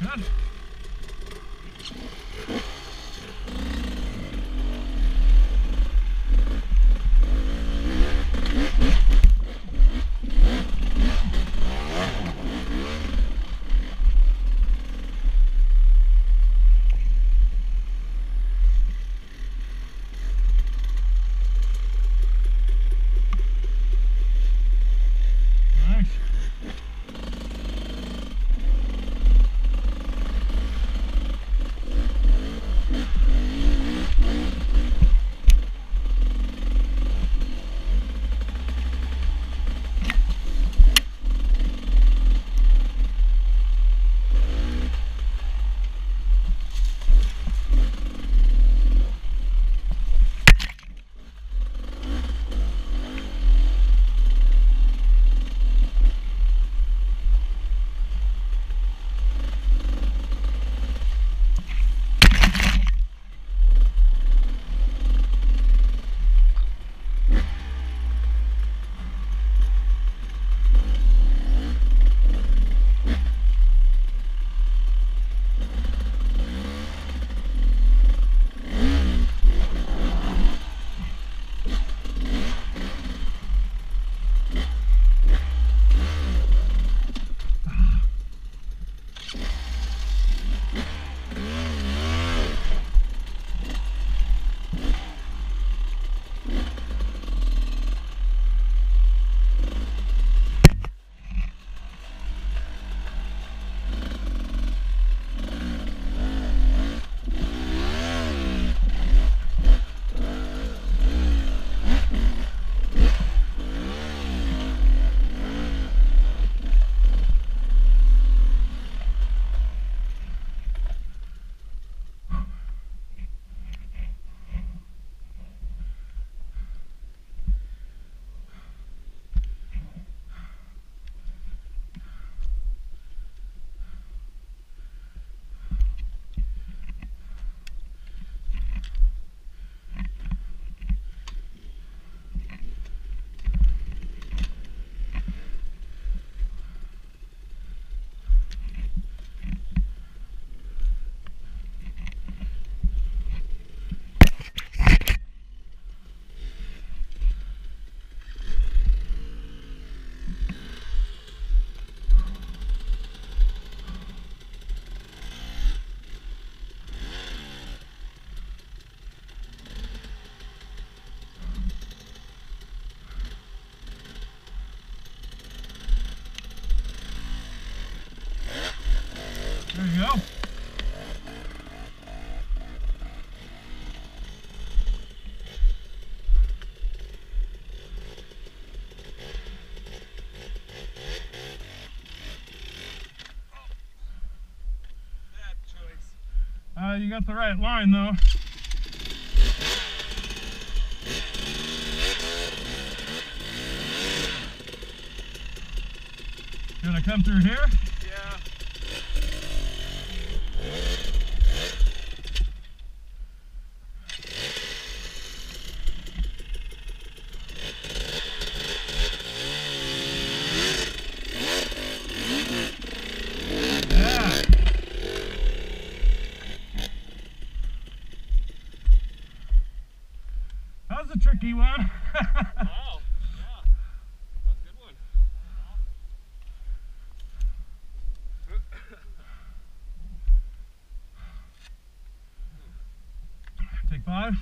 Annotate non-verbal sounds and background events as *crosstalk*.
Nada. Uh, you got the right line though. You gonna come through here? Yeah. Yeah. That was a tricky one. Wow. Yeah. That's *laughs* a good one. Take five.